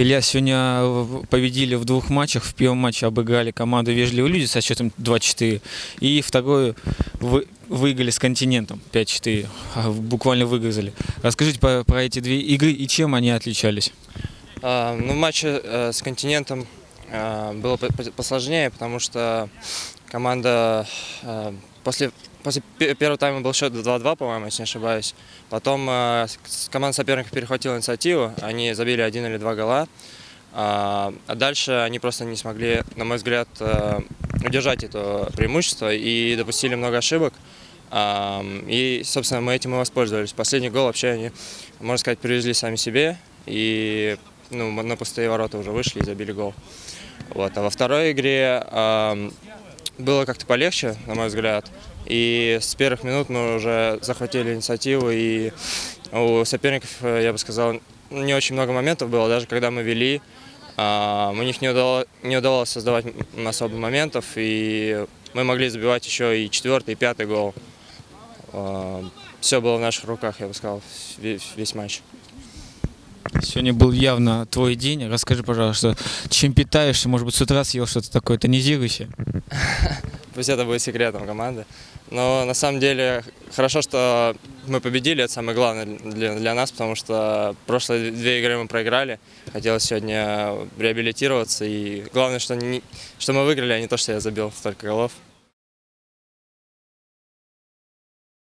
Илья, сегодня победили в двух матчах. В первом матче обыграли команду «Вежливые люди» со счетом 2-4. И второй вы, выиграли с «Континентом» 5-4. А, Буквально выгрызали. Расскажите по- про эти две игры и чем они отличались. А, Ну, в матче э, с «Континентом» э, было по- по- посложнее, потому что команда э, после, после пе- первого тайма был счет 2-2, по-моему, если не ошибаюсь. Потом э, команда соперников перехватила инициативу, они забили один или два гола. А а дальше они просто не смогли, на мой взгляд, э, удержать это преимущество и допустили много ошибок. А, И, собственно, мы этим и воспользовались. Последний гол вообще они, можно сказать, привезли сами себе. И ну, на пустые ворота уже вышли и забили гол. Вот. А во второй игре было как-то полегче, на мой взгляд. И с первых минут мы уже захватили инициативу, и у соперников, э, я бы сказал, не очень много моментов было, даже когда мы вели. а, У них не удавалось, не удавалось создавать особо моментов, и мы могли забивать еще и четвертый, и пятый гол. Все было в наших руках, я бы сказал, весь матч. Сегодня был явно твой день. Расскажи, пожалуйста, чем питаешься? Может быть, с утра съел что-то такое тонизирующее? Пусть это будет секретом команды. Но на самом деле хорошо, что мы победили, это самое главное для, для нас, потому что прошлые две игры мы проиграли. Хотелось сегодня реабилитироваться. И главное, что, не, что мы выиграли, а не то, что я забил столько голов.